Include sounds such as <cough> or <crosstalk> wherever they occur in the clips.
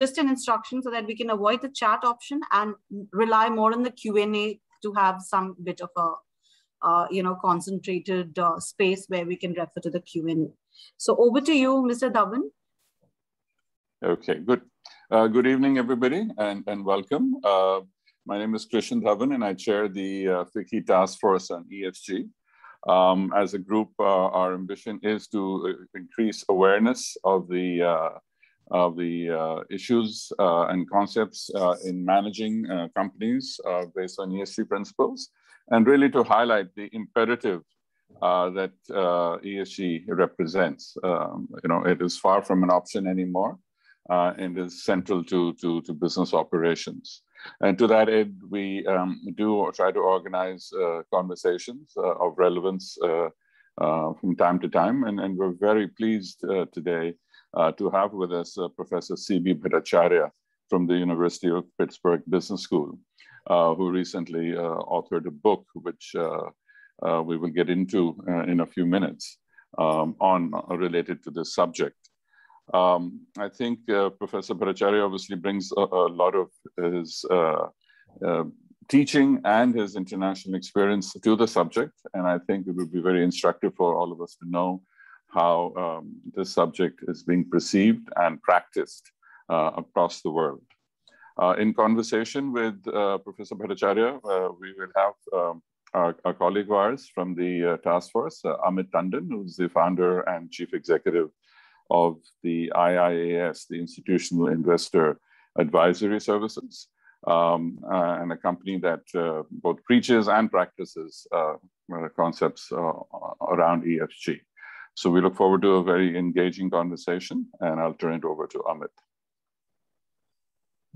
just an instruction so that we can avoid the chat option and rely more on the Q&A to have some bit of a uh, you know, concentrated uh, space where we can refer to the Q&A. So over to you, Mr. Dhawan. Okay, good. Uh, good evening, everybody, and, and welcome. Uh, my name is Krishan Dhawan, and I chair the uh, Task Force on ESG. Um, as a group, uh, our ambition is to uh, increase awareness of the of the uh, issues uh, and concepts uh, in managing companies based on ESG principles, and really to highlight the imperative that ESG represents. Um, you know, it is far from an option anymore, and is central to, to, to business operations. And to that end, we um, do try to organize uh, conversations uh, of relevance uh, uh from time to time. And, and we're very pleased uh, today uh, to have with us Professor C.B. Bhattacharya from the University of Pittsburgh Business School, who recently authored a book, which we will get into in a few minutes, um, on related to this subject. Um, I think uh, Professor Bhattacharya obviously brings a, a lot of his uh, uh, teaching and his international experience to the subject. And I think it would be very instructive for all of us to know how um, this subject is being perceived and practiced uh, across the world. Uh, in conversation with uh, Professor Bhattacharya, we will have um, our, our, colleague of ours from the task force, Amit Tandon, who's the founder and chief executive of the IIAS, the Institutional Investor Advisory Services, um, uh, and a company that uh, both preaches and practices uh, concepts uh, around ESG. So we look forward to a very engaging conversation, and I'll turn it over to Amit.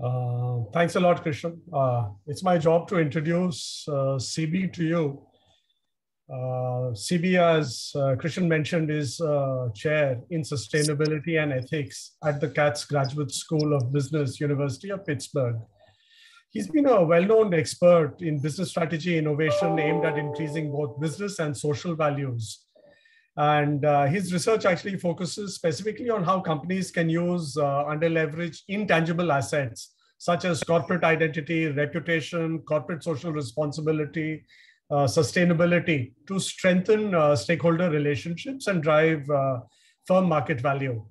Uh, thanks a lot, Krishan. Uh, it's my job to introduce CB to you. Uh, CB, as uh, Krishan mentioned, is uh, chair in sustainability and ethics at the Katz Graduate School of Business, University of Pittsburgh. He's been a well-known expert in business strategy innovation aimed at increasing both business and social values. And uh, his research actually focuses specifically on how companies can use uh, under-leveraged intangible assets, such as corporate identity, reputation, corporate social responsibility, uh, sustainability to strengthen uh, stakeholder relationships and drive uh, firm market value.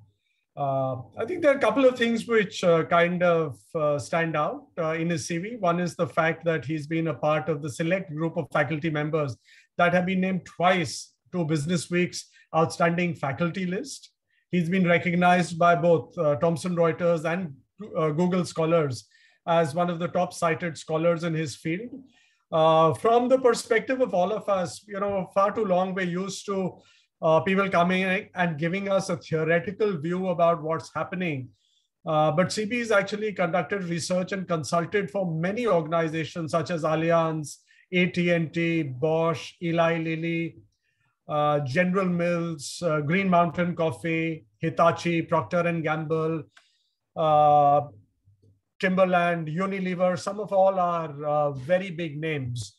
Uh, I think there are a couple of things which uh, kind of stand out in his CV. One is the fact that he's been a part of the select group of faculty members that have been named twice to Business Week's outstanding faculty list. He's been recognized by both Thomson Reuters and Google Scholars as one of the top cited scholars in his field. Uh, from the perspective of all of us, you know, far too long we're used to uh, people coming and giving us a theoretical view about what's happening. Uh, but CB has actually conducted research and consulted for many organizations such as Allianz, AT&T, Bosch, Eli Lilly, uh, General Mills, uh, Green Mountain Coffee, Hitachi, Procter and Gamble, uh, Timberland, Unilever, some of all are uh, very big names.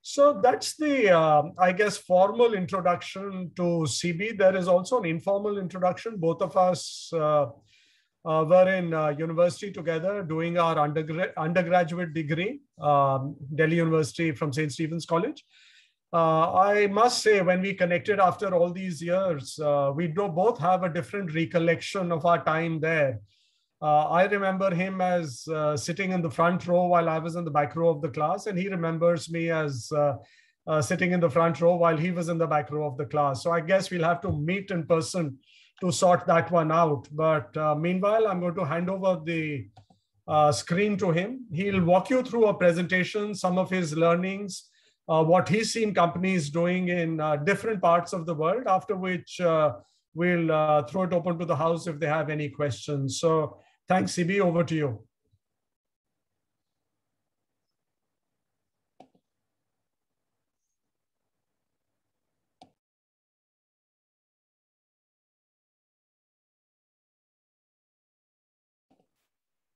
So that's the, uh, I guess, formal introduction to CB. There is also an informal introduction. Both of us uh, were in university together doing our undergra undergraduate degree, um, Delhi University from St. Stephen's College. Uh, I must say, when we connected after all these years, we do both have a different recollection of our time there. Uh, I remember him as uh, sitting in the front row while I was in the back row of the class, and he remembers me as uh, uh sitting in the front row while he was in the back row of the class. So I guess we'll have to meet in person to sort that one out. But uh, meanwhile, I'm going to hand over the uh, screen to him. He'll walk you through a presentation, some of his learnings, Uh, what he's seen companies doing in uh, different parts of the world, after which uh, we'll throw it open to the house if they have any questions. So Thanks, CB. Over to you.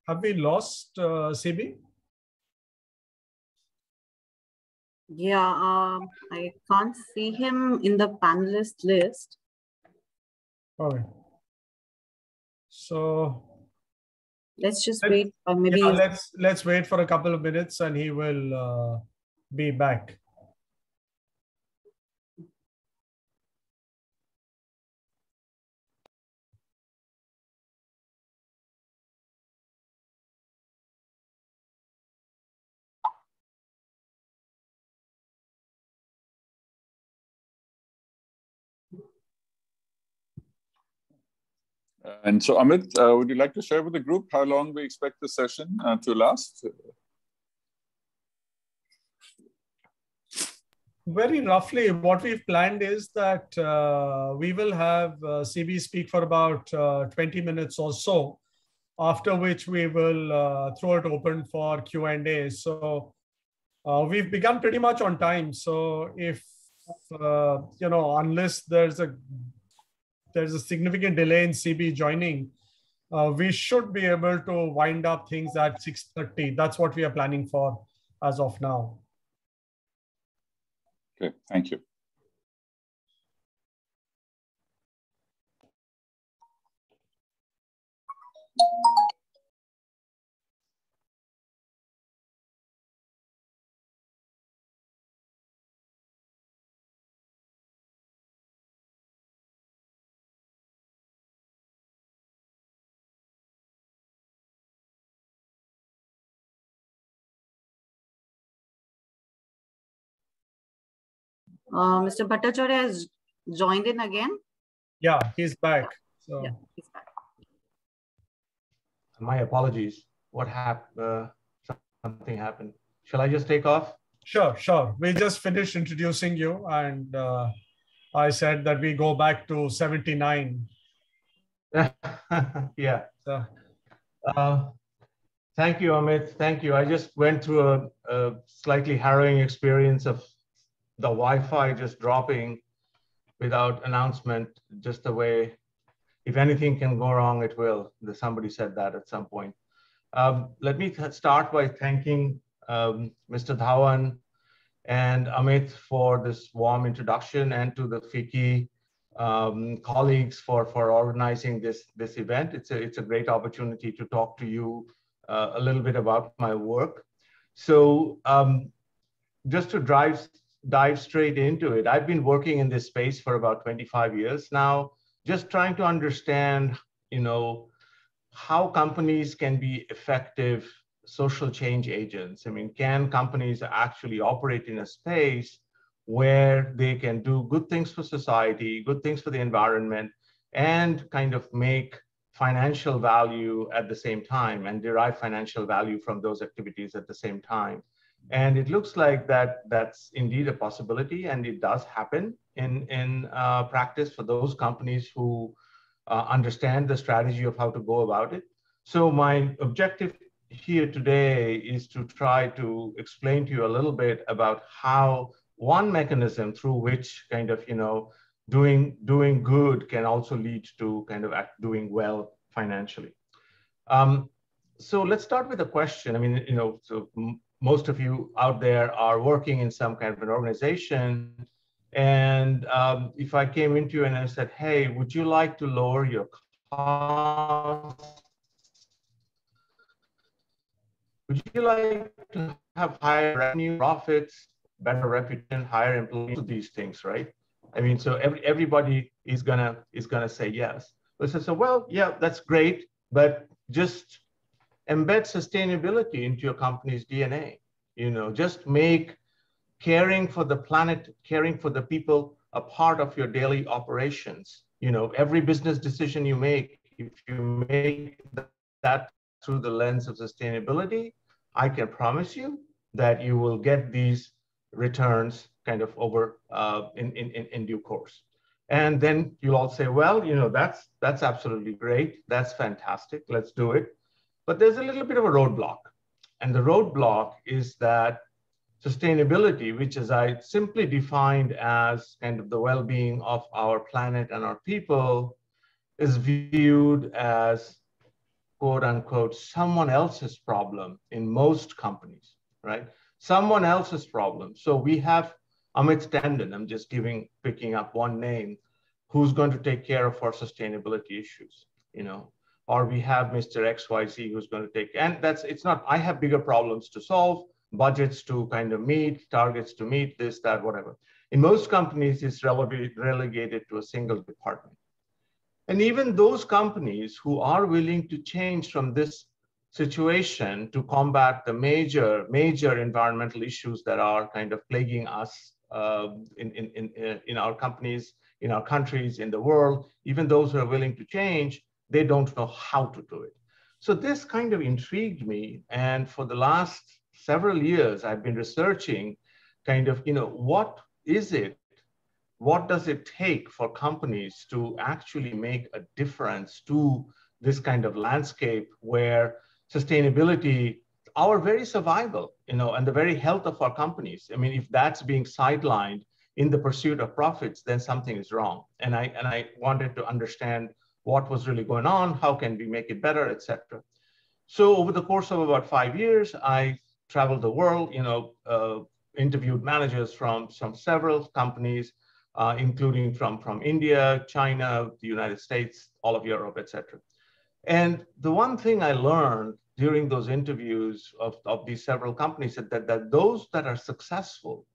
Have we lost uh, CB? Yeah, um, I can't see him in the panelist list. All right. So Let's just wait. Uh, maybe yeah, let's let's wait for a couple of minutes, and he will uh, be back. And so, Amit, uh, would you like to share with the group how long we expect the session uh, to last? Very roughly, what we've planned is that uh, we will have uh, CB speak for about uh, 20 minutes or so, after which we will uh, throw it open for Q&A. So we've begun pretty much on time. So if, you know, unless there's a there's a significant delay in CB joining, uh, we should be able to wind up things at 6.30. That's what we are planning for as of now. Okay, thank you. Uh, Mr. Bhattacharya has joined in again. Yeah, he's back. So. Yeah, he's back. My apologies. What happened? Uh, something happened. Shall I just take off? Sure, sure. We just finished introducing you, and uh, I said that we go back to 79. <laughs> yeah. So. Uh, thank you, Amit. Thank you. I just went through a, a slightly harrowing experience of the Wi-Fi just dropping without announcement, just the way, if anything can go wrong, it will. Somebody said that at some point. Um, let me start by thanking um, Mr. Dhawan and Amit for this warm introduction and to the FICCI um, colleagues for, for organizing this, this event. It's a, it's a great opportunity to talk to you uh, a little bit about my work. So um, just to drive dive straight into it. I've been working in this space for about 25 years now, just trying to understand, you know, how companies can be effective social change agents. I mean, can companies actually operate in a space where they can do good things for society, good things for the environment, and kind of make financial value at the same time and derive financial value from those activities at the same time. And it looks like that that's indeed a possibility, and it does happen in, in uh, practice for those companies who uh, understand the strategy of how to go about it. So my objective here today is to try to explain to you a little bit about how one mechanism through which kind of, you know, doing, doing good can also lead to kind of doing well financially. Um, so let's start with a question. I mean, you know, so most of you out there are working in some kind of an organization. And um, if I came into you and I said, hey, would you like to lower your costs? Would you like to have higher revenue, profits, better reputation, higher employees, these things, right? I mean, so every, everybody is gonna is gonna say yes. But so, so well, yeah, that's great, but just embed sustainability into your company's DNA. You know, just make caring for the planet, caring for the people a part of your daily operations. You know, every business decision you make, if you make that through the lens of sustainability, I can promise you that you will get these returns kind of over uh, in, in, in due course. And then you'll all say, well, you know, that's, that's absolutely great. That's fantastic. Let's do it. But there's a little bit of a roadblock. And the roadblock is that sustainability, which as I simply defined as kind of the well-being of our planet and our people, is viewed as quote unquote someone else's problem in most companies, right? Someone else's problem. So we have Amit Tandon, I'm just giving picking up one name, who's going to take care of our sustainability issues, you know. Or we have Mr. XYZ who's going to take, and that's, it's not, I have bigger problems to solve, budgets to kind of meet, targets to meet, this, that, whatever. In most companies, it's relegated to a single department. And even those companies who are willing to change from this situation to combat the major, major environmental issues that are kind of plaguing us uh, in, in, in, in our companies, in our countries, in the world, even those who are willing to change, they don't know how to do it. So this kind of intrigued me. And for the last several years, I've been researching kind of, you know, what is it? What does it take for companies to actually make a difference to this kind of landscape where sustainability, our very survival, you know, and the very health of our companies. I mean, if that's being sidelined in the pursuit of profits, then something is wrong. And I and I wanted to understand what was really going on, how can we make it better, etc. So over the course of about five years, I traveled the world, you know, uh, interviewed managers from, from several companies, uh, including from, from India, China, the United States, all of Europe, etc. And the one thing I learned during those interviews of, of these several companies is that, that those that are successful,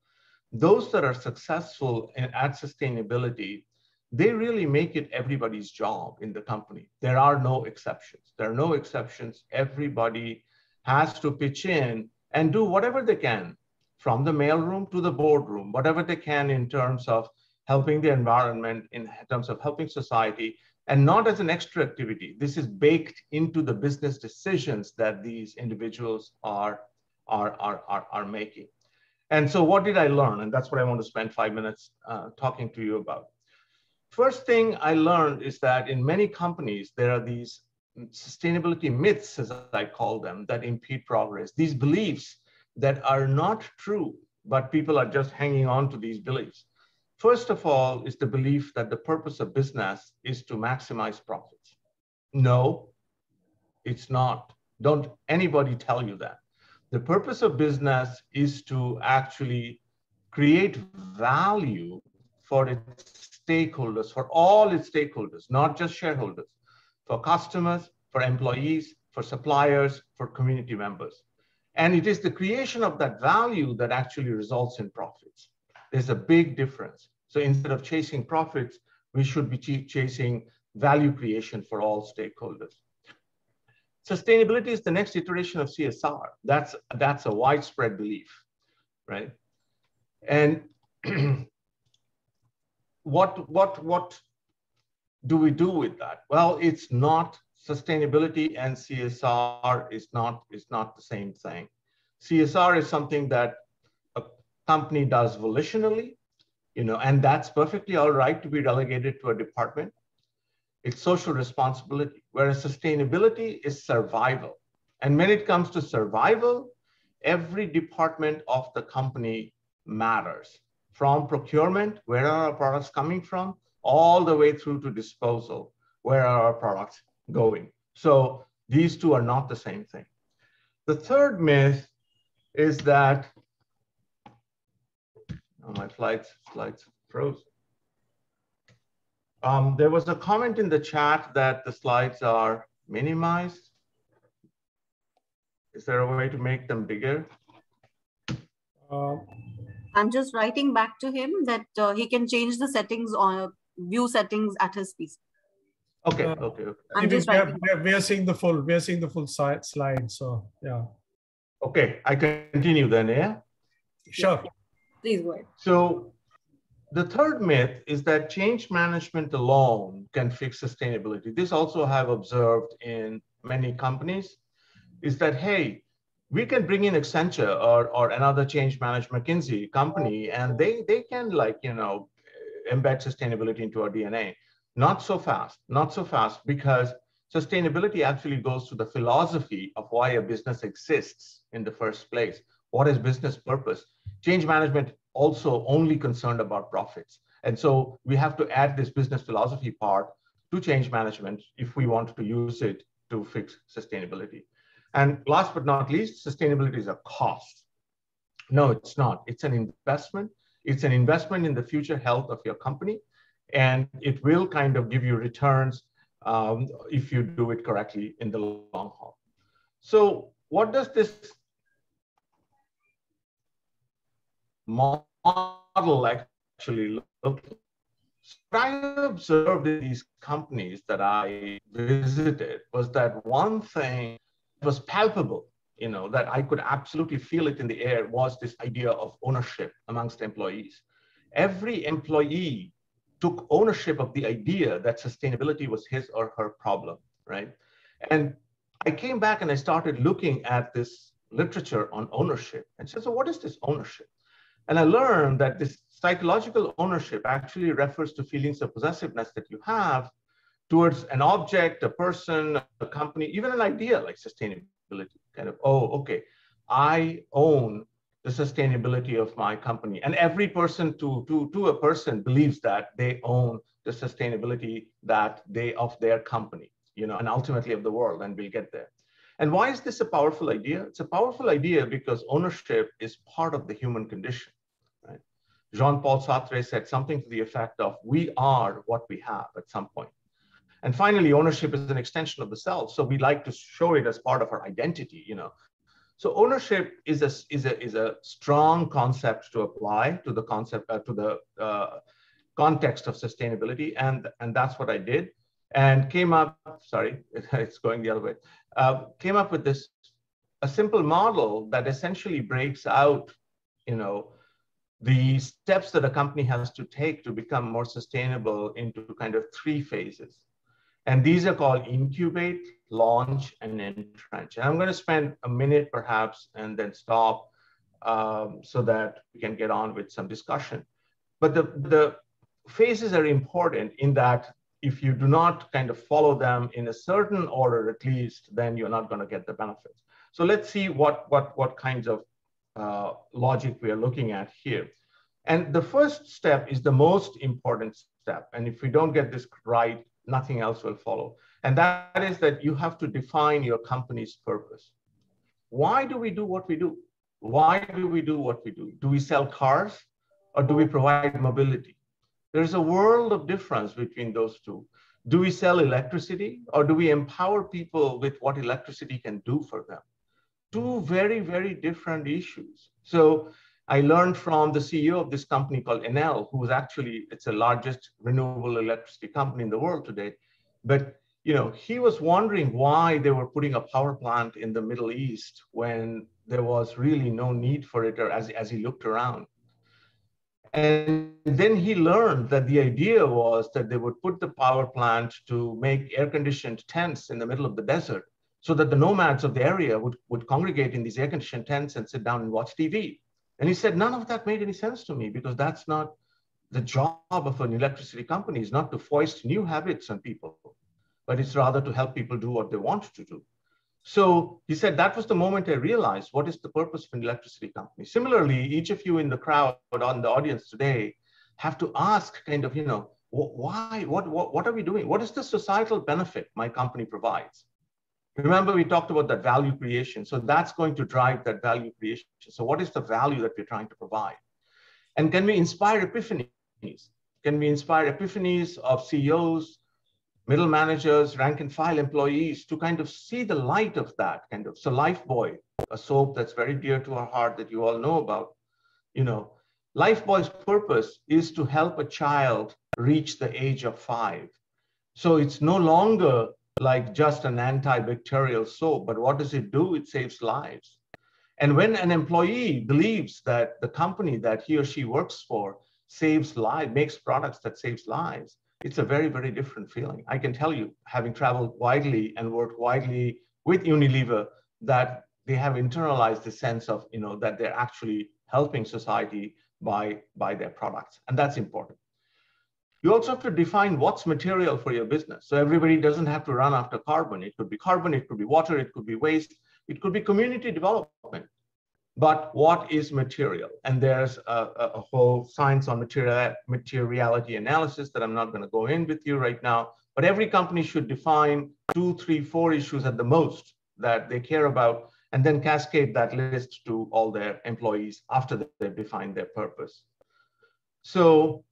those that are successful in, at sustainability, they really make it everybody's job in the company. There are no exceptions. There are no exceptions. Everybody has to pitch in and do whatever they can from the mailroom to the boardroom, whatever they can in terms of helping the environment, in terms of helping society, and not as an extra activity. This is baked into the business decisions that these individuals are, are, are, are, are making. And so what did I learn? And that's what I want to spend five minutes uh, talking to you about. First thing I learned is that in many companies, there are these sustainability myths, as I call them, that impede progress. These beliefs that are not true, but people are just hanging on to these beliefs. First of all, is the belief that the purpose of business is to maximize profits. No, it's not. Don't anybody tell you that. The purpose of business is to actually create value for its stakeholders, for all its stakeholders, not just shareholders, for customers, for employees, for suppliers, for community members. And it is the creation of that value that actually results in profits. There's a big difference. So instead of chasing profits, we should be chasing value creation for all stakeholders. Sustainability is the next iteration of CSR. That's, that's a widespread belief, right? And <clears throat> what, what, what do we do with that? Well, it's not sustainability and CSR is not, is not the same thing. CSR is something that a company does volitionally, you know, and that's perfectly all right to be delegated to a department. It's social responsibility, whereas sustainability is survival. And when it comes to survival, every department of the company matters from procurement, where are our products coming from, all the way through to disposal, where are our products going. So these two are not the same thing. The third myth is that, oh, my slides, slides froze. Um, there was a comment in the chat that the slides are minimized. Is there a way to make them bigger? Uh, I'm just writing back to him that uh, he can change the settings on view settings at his PC. Okay, uh, okay, okay. I'm just we, are, we are seeing the full, we are seeing the full slide, slide so yeah. Okay, I can continue then, yeah? Sure. Please go ahead. So the third myth is that change management alone can fix sustainability. This also I have observed in many companies is that, hey, we can bring in Accenture or, or another change management McKinsey company, and they, they can like, you know, embed sustainability into our DNA. Not so fast, not so fast, because sustainability actually goes to the philosophy of why a business exists in the first place. What is business purpose? Change management also only concerned about profits. And so we have to add this business philosophy part to change management if we want to use it to fix sustainability. And last but not least, sustainability is a cost. No, it's not. It's an investment. It's an investment in the future health of your company. And it will kind of give you returns um, if you do it correctly in the long haul. So what does this model actually look like? What I observed in these companies that I visited was that one thing was palpable, you know, that I could absolutely feel it in the air was this idea of ownership amongst employees. Every employee took ownership of the idea that sustainability was his or her problem, right? And I came back and I started looking at this literature on ownership and said, so what is this ownership? And I learned that this psychological ownership actually refers to feelings of possessiveness that you have towards an object, a person, a company, even an idea like sustainability. Kind of, oh, okay, I own the sustainability of my company. And every person to, to, to a person believes that they own the sustainability that they of their company, you know, and ultimately of the world, and we'll get there. And why is this a powerful idea? It's a powerful idea because ownership is part of the human condition. Jean-Paul Sartre said something to the effect of, we are what we have at some point. And finally, ownership is an extension of the self. So we like to show it as part of our identity, you know, so ownership is a, is a, is a strong concept to apply to the concept, uh, to the uh, context of sustainability. And, and that's what I did and came up, sorry, <laughs> it's going the other way, uh, came up with this, a simple model that essentially breaks out, you know, the steps that a company has to take to become more sustainable into kind of three phases. And these are called incubate, launch, and entrench. And I'm going to spend a minute perhaps and then stop um, so that we can get on with some discussion. But the, the phases are important in that if you do not kind of follow them in a certain order at least, then you're not going to get the benefits. So let's see what, what, what kinds of uh, logic we are looking at here. And the first step is the most important step. And if we don't get this right, nothing else will follow. And that is that you have to define your company's purpose. Why do we do what we do? Why do we do what we do? Do we sell cars or do we provide mobility? There's a world of difference between those two. Do we sell electricity or do we empower people with what electricity can do for them? Two very, very different issues. So I learned from the CEO of this company called Enel, who is actually, it's the largest renewable electricity company in the world today. But you know, he was wondering why they were putting a power plant in the Middle East when there was really no need for it, or as, as he looked around. And then he learned that the idea was that they would put the power plant to make air conditioned tents in the middle of the desert so that the nomads of the area would, would congregate in these air conditioned tents and sit down and watch TV. And he said, none of that made any sense to me because that's not the job of an electricity company is not to foist new habits on people, but it's rather to help people do what they want to do. So he said that was the moment I realized what is the purpose of an electricity company. Similarly, each of you in the crowd on the audience today have to ask kind of, you know, why, what, what, what are we doing? What is the societal benefit my company provides? Remember, we talked about that value creation. So that's going to drive that value creation. So what is the value that we're trying to provide? And can we inspire epiphanies? Can we inspire epiphanies of CEOs, middle managers, rank and file employees to kind of see the light of that kind of. So Lifebuoy, a soap that's very dear to our heart that you all know about, you know, Lifebuoy's purpose is to help a child reach the age of five. So it's no longer like just an antibacterial soap, but what does it do? It saves lives. And when an employee believes that the company that he or she works for saves lives, makes products that saves lives, it's a very, very different feeling. I can tell you, having traveled widely and worked widely with Unilever, that they have internalized the sense of, you know, that they're actually helping society by, by their products. And that's important. You also have to define what's material for your business. So everybody doesn't have to run after carbon. It could be carbon, it could be water, it could be waste, it could be community development. But what is material? And there's a, a whole science on material, materiality analysis that I'm not going to go in with you right now. But every company should define two, three, four issues at the most that they care about, and then cascade that list to all their employees after they've defined their purpose. So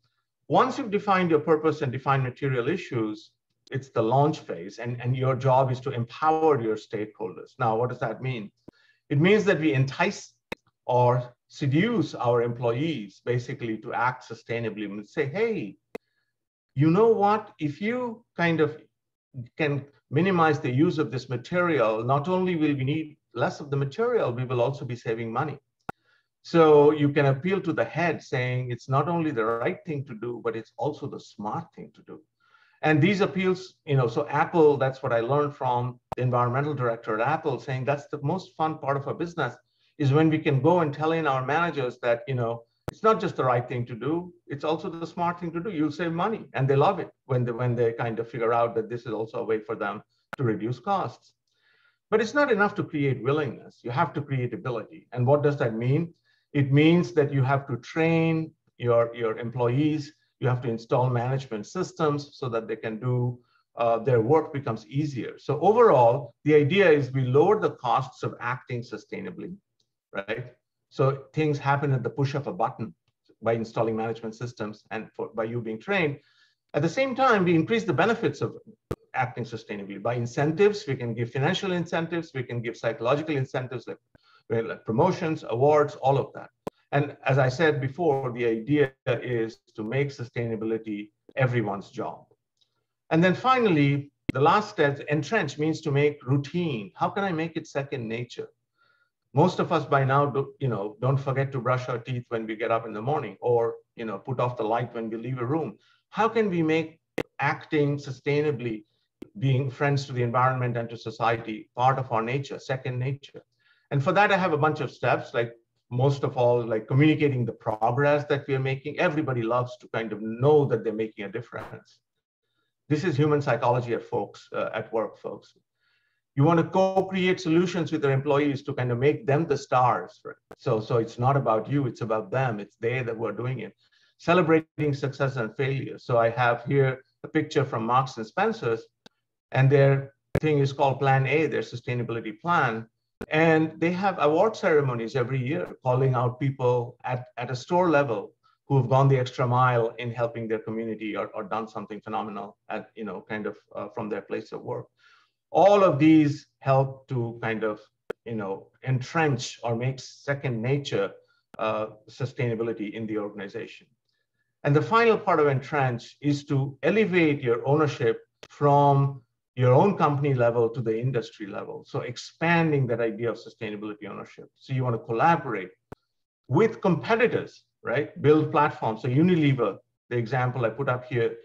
once you've defined your purpose and defined material issues, it's the launch phase and, and your job is to empower your stakeholders. Now, what does that mean? It means that we entice or seduce our employees basically to act sustainably and say, hey, you know what? If you kind of can minimize the use of this material, not only will we need less of the material, we will also be saving money. So you can appeal to the head saying it's not only the right thing to do, but it's also the smart thing to do. And these appeals, you know, so Apple, that's what I learned from the environmental director at Apple saying that's the most fun part of our business is when we can go and tell in our managers that, you know, it's not just the right thing to do, it's also the smart thing to do. You'll save money. And they love it when they, when they kind of figure out that this is also a way for them to reduce costs. But it's not enough to create willingness. You have to create ability. And what does that mean? It means that you have to train your, your employees, you have to install management systems so that they can do uh, their work becomes easier. So overall, the idea is we lower the costs of acting sustainably, right? So things happen at the push of a button by installing management systems and for, by you being trained. At the same time, we increase the benefits of acting sustainably. By incentives, we can give financial incentives, we can give psychological incentives like, Uh, promotions, awards, all of that. And as I said before, the idea is to make sustainability everyone's job. And then finally, the last step, entrench means to make routine. How can I make it second nature? Most of us by now, do, you know, don't forget to brush our teeth when we get up in the morning or, you know, put off the light when we leave a room. How can we make acting sustainably, being friends to the environment and to society, part of our nature, second nature? And for that, I have a bunch of steps like most of all, like communicating the progress that we are making. Everybody loves to kind of know that they're making a difference. This is human psychology at folks uh, at work, folks. You want to co-create solutions with your employees to kind of make them the stars. Right? So, so it's not about you, it's about them. It's they that were doing it. Celebrating success and failure. So I have here a picture from Marks and Spencer's, and their thing is called Plan A, their sustainability plan. And they have award ceremonies every year calling out people at, at a store level who have gone the extra mile in helping their community or, or done something phenomenal at, you know, kind of uh, from their place of work. All of these help to kind of, you know, entrench or make second nature uh, sustainability in the organization. And the final part of entrench is to elevate your ownership from your own company level to the industry level. So expanding that idea of sustainability ownership. So you want to collaborate with competitors, right? Build platforms. So Unilever, the example I put up here,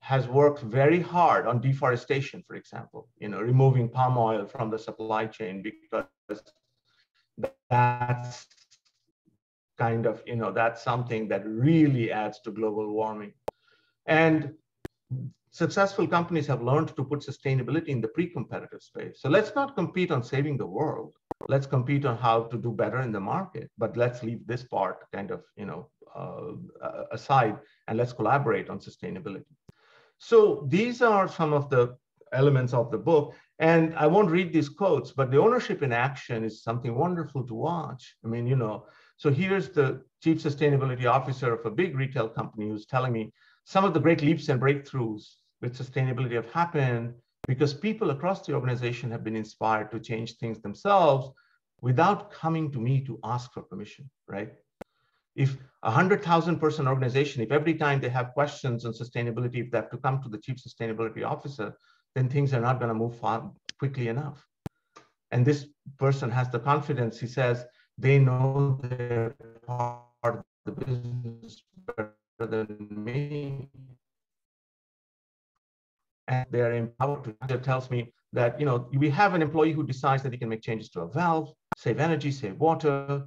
has worked very hard on deforestation, for example, you know, removing palm oil from the supply chain because that's kind of, you know, that's something that really adds to global warming. And successful companies have learned to put sustainability in the pre-competitive space. So let's not compete on saving the world. Let's compete on how to do better in the market. But let's leave this part kind of, you know, uh, aside and let's collaborate on sustainability. So these are some of the elements of the book. And I won't read these quotes, but the ownership in action is something wonderful to watch. I mean, you know, so here's the chief sustainability officer of a big retail company who's telling me some of the great leaps and breakthroughs with sustainability have happened because people across the organization have been inspired to change things themselves without coming to me to ask for permission, right? If a 100,000 person organization, if every time they have questions on sustainability, if they have to come to the chief sustainability officer, then things are not going to move far quickly enough. And this person has the confidence, he says, they know they're part of the business better than me and they're empowered to. It tells me that you know we have an employee who decides that he can make changes to a valve, save energy, save water.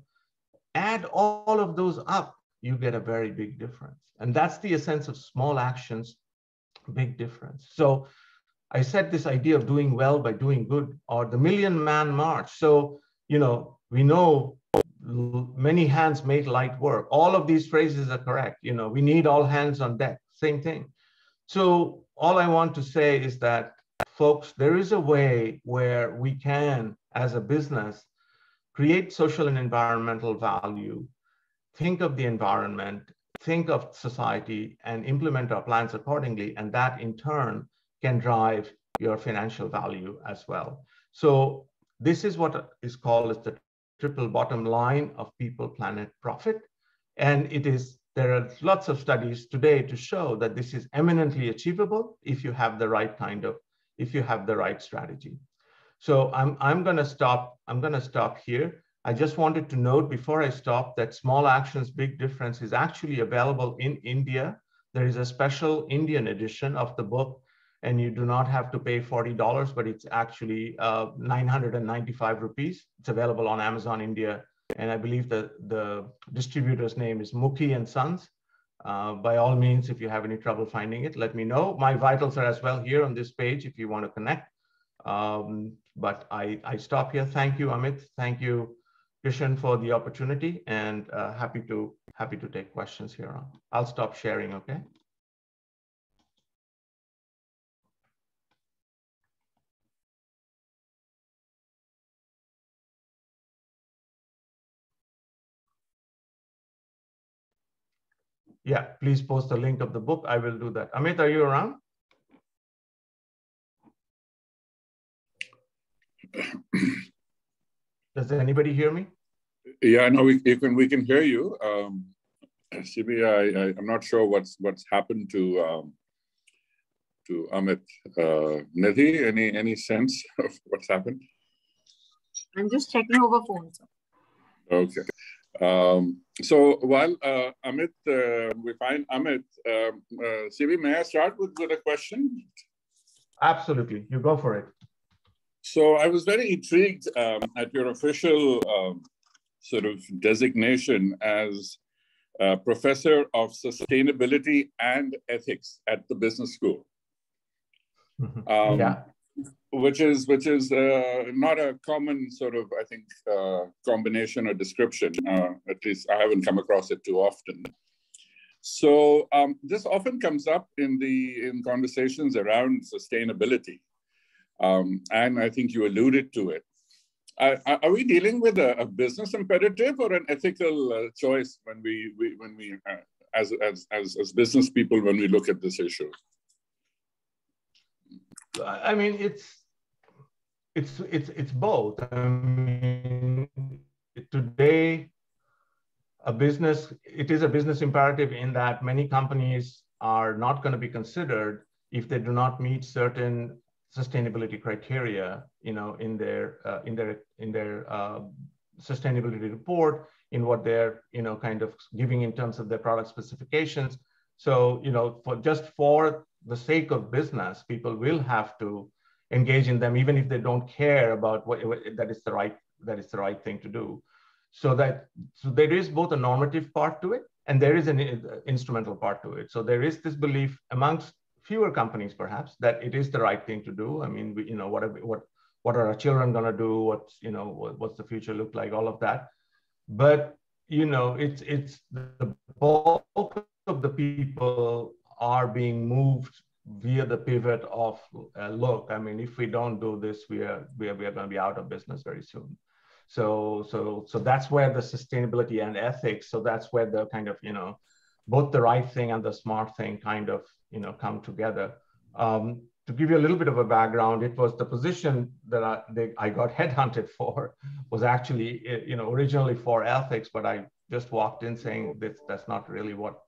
Add all of those up, you get a very big difference, and that's the essence of small actions, big difference. So I said this idea of doing well by doing good, or the million man march. So you know we know many hands make light work. All of these phrases are correct. You know we need all hands on deck. Same thing. So all I want to say is that, folks, there is a way where we can, as a business, create social and environmental value, think of the environment, think of society, and implement our plans accordingly. And that in turn can drive your financial value as well. So this is what is called as the triple bottom line of people, planet, profit. And it is there are lots of studies today to show that this is eminently achievable if you have the right kind of, if you have the right strategy. So I'm, I'm gonna stop, I'm gonna stop here. I just wanted to note before I stop that Small Actions, Big Difference is actually available in India. There is a special Indian edition of the book and you do not have to pay $40, but it's actually uh, 995 rupees. It's available on Amazon India and I believe that the distributor's name is Mukhi and Sons. Uh, by all means, if you have any trouble finding it, let me know. My vitals are as well here on this page if you want to connect. Um, but I, I stop here. Thank you, Amit. Thank you, Krishan, for the opportunity, and uh, happy to happy to take questions here. I'll stop sharing. Okay. Yeah, please post the link of the book. I will do that. Amit, are you around? Does anybody hear me? Yeah, no, we, we can we can hear you. Um, CB, I, I am not sure what's what's happened to um, to Amit. Uh, Nidhi, any any sense <laughs> of what's happened? I'm just checking over phones. Okay. Um, so while uh, Amit, uh, we find Amit, um, uh, CB, may I start with, with a question? Absolutely, you go for it. So I was very intrigued um, at your official um, sort of designation as professor of sustainability and ethics at the business school. Mm-hmm. Um, yeah which is which is uh, not a common sort of I think uh, combination or description. Uh, at least I haven't come across it too often. So um, this often comes up in the in conversations around sustainability, um, and I think you alluded to it. are we dealing with a, a, business imperative or an ethical uh, choice when we, we when we uh, as, as as as business people when we look at this issue? I mean, it's it's it's it's both. I mean, today, a business it is a business imperative in that many companies are not going to be considered if they do not meet certain sustainability criteria. You know, in their uh, in their in their uh, sustainability report, in what they're you know kind of giving in terms of their product specifications. So you know, for just for the sake of business, people will have to engage in them, even if they don't care about what, that is the right that is the right thing to do. So that so there is both a normative part to it and there is an uh, instrumental part to it. So there is this belief amongst fewer companies, perhaps, that it is the right thing to do. I mean, we, you know, what what what are our children going to do? What's you know what, what's the future look like? All of that, but you know, it's it's the bulk of the people are being moved via the pivot of uh, look i mean if we don't do this we are we are, we are going to be out of business very soon. So so so that's where the sustainability and ethics so that's where the kind of you know both the right thing and the smart thing kind of you know come together. Um, to give you a little bit of a background it was the position that I, they, I got <laughs> headhunted for was actually uh, you know originally for ethics but i just walked in saying this that's not really what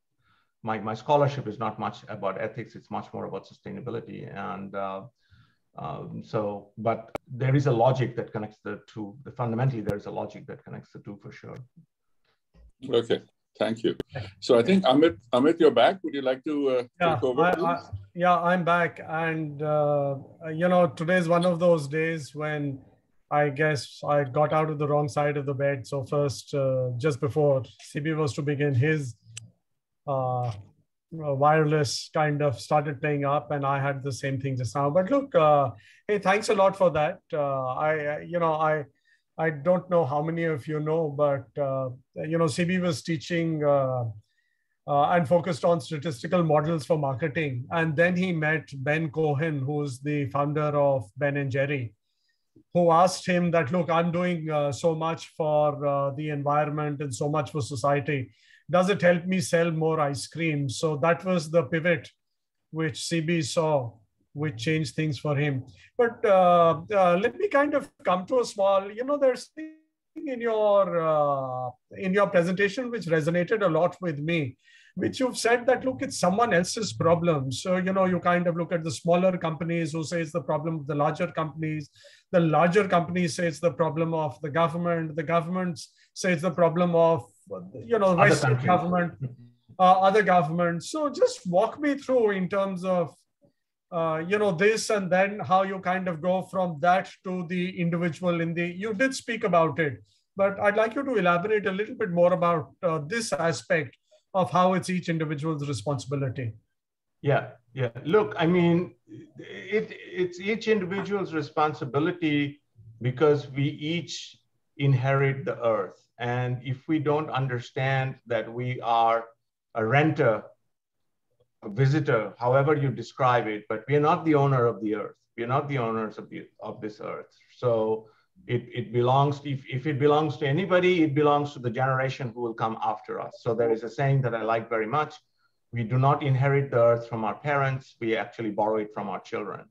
my, my scholarship is not much about ethics, it's much more about sustainability. And uh, um, so, but there is a logic that connects the two. The, fundamentally, there is a logic that connects the two for sure. Okay, thank you. So I think Amit, Amit, you're back. Would you like to uh, yeah, take over? I, I, yeah, I'm back, and uh, you know, today is one of those days when I guess I got out of the wrong side of the bed. So first, uh, just before CB was to begin his uh, wireless kind of started playing up and i had the same thing just now. But look uh, hey thanks a lot for that. Uh, i you know i i don't know how many of you know but uh, you know cb was teaching uh, uh, and focused on statistical models for marketing. And then he met ben cohen who's the founder of ben and jerry who asked him that look i'm doing uh, so much for the environment and so much for society does it help me sell more ice cream? So that was the pivot which CB saw which changed things for him. But uh, uh, let me kind of come to a small, you know, there's thing in your uh, in your presentation which resonated a lot with me which you've said that look it's someone else's problem so you know you kind of look at the smaller companies who say it's the problem of the larger companies the larger companies say it's the problem of the government the governments say it's the problem of you know the government uh, other governments. So just walk me through in terms of uh, you know this and then how you kind of go from that to the individual in the you did speak about it but i'd like you to elaborate a little bit more about uh, this aspect of how it's each individual's responsibility. Yeah yeah. Look i mean it, it's each individual's responsibility because we each inherit the earth and if we don't understand that we are a renter a visitor, however you describe it, but we are not the owner of the earth. We are not the owners of, the, of this earth. So it, it belongs, if, if it belongs to anybody, it belongs to the generation who will come after us. So there is a saying that I like very much. We do not inherit the earth from our parents. We actually borrow it from our children.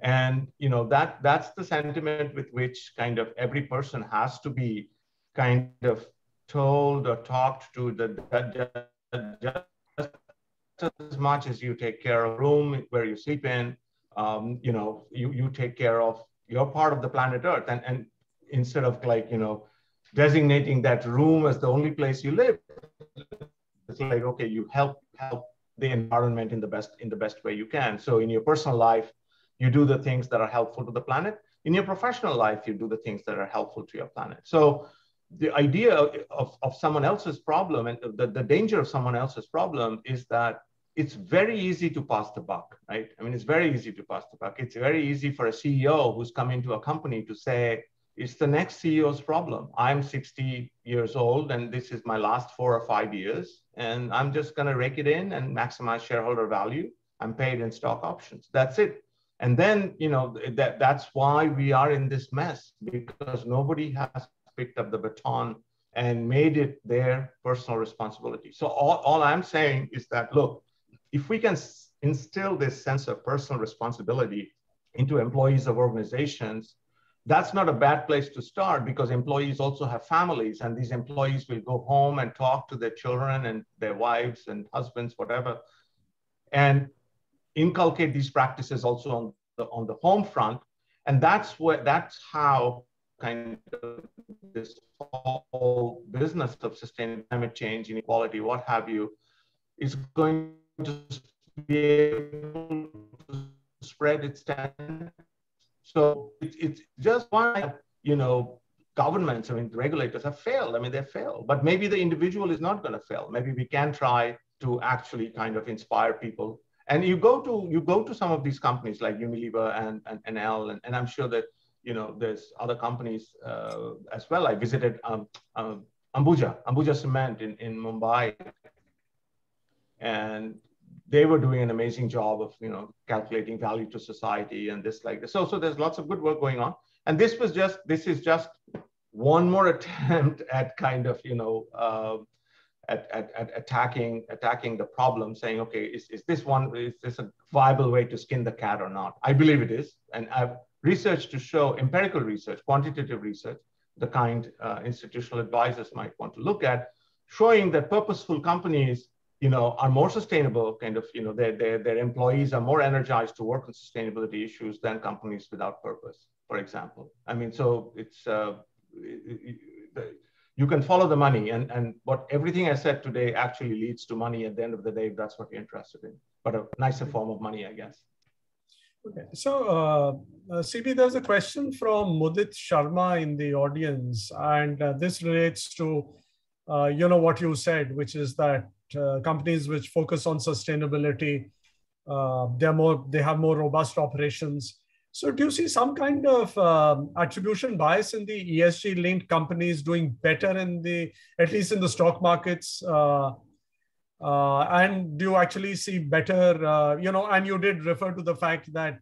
And you know that that's the sentiment with which kind of every person has to be kind of told or talked to that, that as much as you take care of room where you sleep in, um, you know, you, you take care of your part of the planet Earth. And, and instead of like, you know, designating that room as the only place you live, it's like, okay, you help help the environment in the best in the best way you can. So in your personal life, you do the things that are helpful to the planet. In your professional life, you do the things that are helpful to your planet. So the idea of, of someone else's problem and the, the danger of someone else's problem is that it's very easy to pass the buck, right? I mean, it's very easy to pass the buck. It's very easy for a CEO who's come into a company to say, it's the next CEO's problem. I'm 60 years old and this is my last four or five years, and I'm just going to rake it in and maximize shareholder value. I'm paid in stock options. That's it. And then, you know, that, that's why we are in this mess because nobody has picked up the baton and made it their personal responsibility. So all, all I'm saying is that, look, if we can instill this sense of personal responsibility into employees of organizations, that's not a bad place to start because employees also have families and these employees will go home and talk to their children and their wives and husbands, whatever, and inculcate these practices also on the, on the home front. And that's where, that's how kind of this whole business of sustainable climate change, inequality, what have you, is going to be able to spread its tendencies. So it, it's just one, you know, governments, I mean, regulators have failed. I mean, they failed, but maybe the individual is not going to fail. Maybe we can try to actually kind of inspire people. And you go to you go to some of these companies like Unilever and and, and L, and, and I'm sure that you know, there's other companies uh, as well. I visited um, um, Ambuja, Ambuja Cement in, in Mumbai. And they were doing an amazing job of, you know, calculating value to society and this like this. So, so there's lots of good work going on. And this was just, this is just one more <laughs> attempt at kind of, you know, uh, at, at, at, attacking attacking the problem, saying, okay, is, is this one is this a viable way to skin the cat or not? I believe it is, and I've research to show, empirical research, quantitative research, the kind uh, institutional advisors might want to look at, showing that purposeful companies you know, are more sustainable, kind of, you know, their, their, their employees are more energized to work on sustainability issues than companies without purpose, for example. I mean, so it's, uh, you can follow the money and, and what everything I said today actually leads to money at the end of the day, if that's what you're interested in, but a nicer form of money, I guess. Okay, so uh, uh, CB, there's a question from Mudit Sharma in the audience, and uh, this relates to, uh, you know, what you said, which is that uh, companies which focus on sustainability, uh, they're more, they have more robust operations. So, do you see some kind of um, attribution bias in the ESG-linked companies doing better in the, at least in the stock markets? Uh, and do you actually see better, uh, you know, and you did refer to the fact that,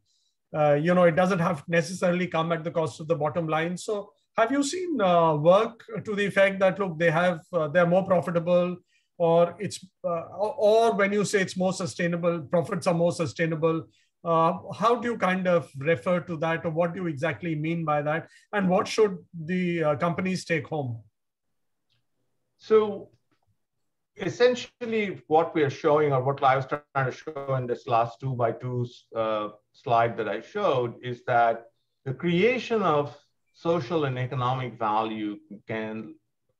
uh, you know, it doesn't have necessarily come at the cost of the bottom line. So have you seen uh, work to the effect that, look, they have, uh, they're more profitable or it's, uh, or when you say it's more sustainable, profits are more sustainable, how do you kind of refer to that, or what do you exactly mean by that? And what should the companies take home? So essentially what we are showing or what I was trying to show in this last two by two uh, slide that I showed is that the creation of social and economic value can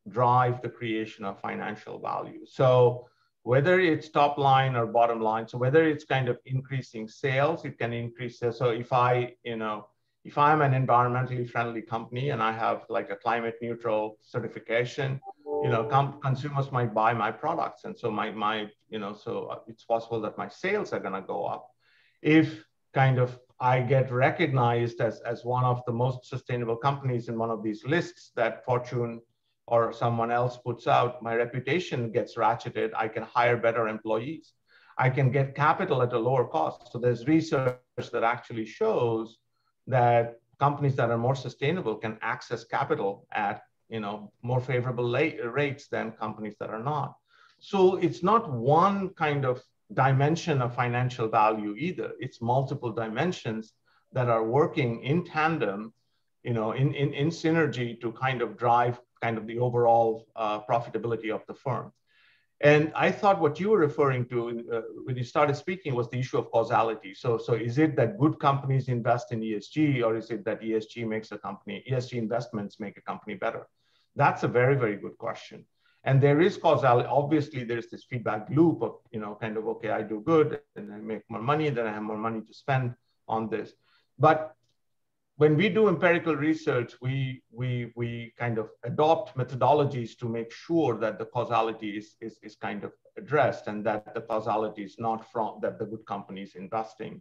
drive the creation of financial value. So whether it's top line or bottom line, so whether it's kind of increasing sales, it can increase. So if I, you know, if I'm an environmentally friendly company and I have like a climate neutral certification, you know, com- consumers might buy my products. And so my, my, you know, so it's possible that my sales are going to go up. If kind of I get recognized as, as one of the most sustainable companies in one of these lists that Fortune or someone else puts out, my reputation gets ratcheted. I can hire better employees. I can get capital at a lower cost. So there's research that actually shows that companies that are more sustainable can access capital at you know more favorable rates than companies that are not. So it's not one kind of dimension of financial value either. It's multiple dimensions that are working in tandem, you know, in, in, in synergy to kind of drive kind of the overall uh, profitability of the firm. And I thought what you were referring to uh, when you started speaking was the issue of causality. So, so is it that good companies invest in ESG, or is it that ESG makes a company, ESG investments make a company better? That's a very, very good question. And there is causality. Obviously, there's this feedback loop of, you know, kind of, okay, I do good and I make more money, then I have more money to spend on this. But when we do empirical research, we, we, we kind of adopt methodologies to make sure that the causality is, is, is kind of addressed and that the causality is not from that the good company is investing.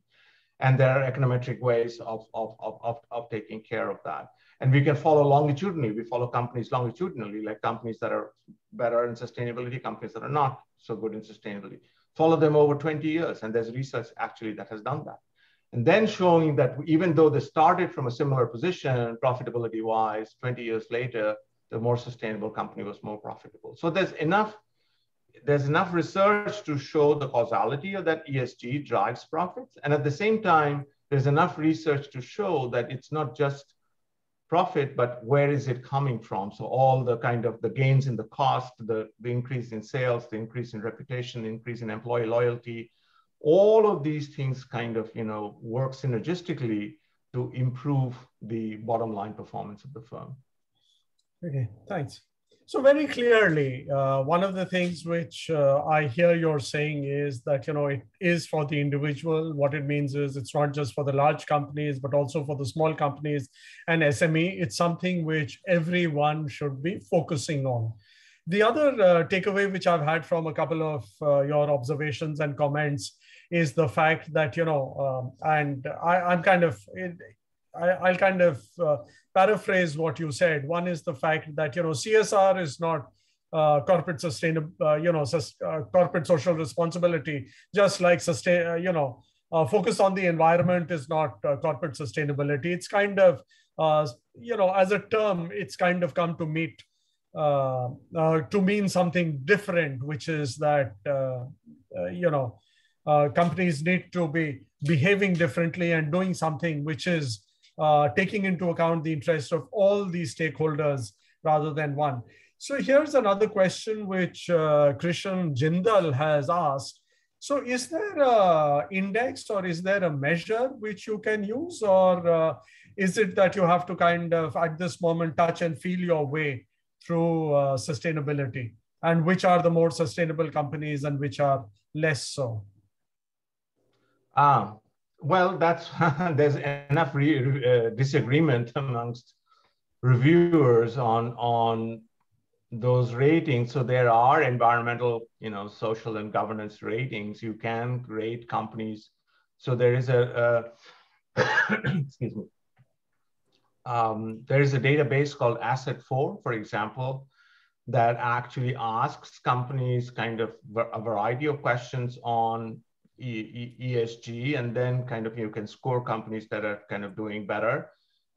And there are econometric ways of, of, of, of, of taking care of that. And we can follow longitudinally. We follow companies longitudinally, like companies that are better in sustainability, companies that are not so good in sustainability. Follow them over 20 years. And there's research actually that has done that and then showing that even though they started from a similar position profitability wise 20 years later the more sustainable company was more profitable. So there's enough there's enough research to show the causality of that esg drives profits. And at the same time there's enough research to show that it's not just profit but where is it coming from? So all the kind of the gains in the cost the, the increase in sales the increase in reputation the increase in employee loyalty all of these things kind of you know work synergistically to improve the bottom line performance of the firm. Okay thanks. So very clearly uh, one of the things which uh, i hear you're saying is that you know it is for the individual. What it means is it's not just for the large companies but also for the small companies and sme it's something which everyone should be focusing on. The other uh, takeaway which i've had from a couple of uh, your observations and comments is the fact that you know, um, and I, am kind of, I, will kind of uh, paraphrase what you said. One is the fact that you know CSR is not uh, corporate sustainable, uh, you know, sus- uh, corporate social responsibility, just like sustain, uh, you know, uh, focus on the environment is not corporate sustainability. It's kind of, you know, as a term, it's kind of come to meet. to mean something different, which is that you know uh, companies need to be behaving differently and doing something which is uh, taking into account the interest of all these stakeholders rather than one. So here's another question which uh, Krishan Jindal has asked. So is there a index or is there a measure which you can use or uh, is it that you have to kind of at this moment touch and feel your way through uh, sustainability and which are the more sustainable companies and which are less so? Um, well, that's <laughs> there's enough uh, disagreement amongst reviewers on on those ratings. So there are environmental, you know, social and governance ratings. You can rate companies. So there is a, <coughs> excuse me. Um, there is a database called Asset4, for example, that actually asks companies kind of a variety of questions on ESG, and then kind of you can score companies that are kind of doing better